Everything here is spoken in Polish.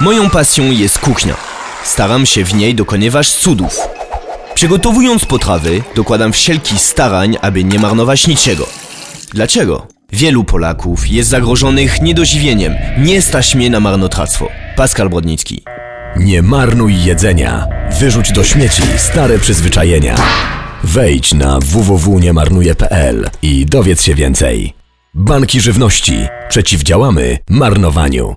Moją pasją jest kuchnia. Staram się w niej dokonywać cudów. Przygotowując potrawy, dokładam wszelkich starań, aby nie marnować niczego. Dlaczego? Wielu Polaków jest zagrożonych niedożywieniem. Nie stać mnie na marnotrawstwo. Pascal Brodnicki. Nie marnuj jedzenia. Wyrzuć do śmieci stare przyzwyczajenia. Wejdź na www.niemarnuje.pl i dowiedz się więcej. Banki żywności. Przeciwdziałamy marnowaniu.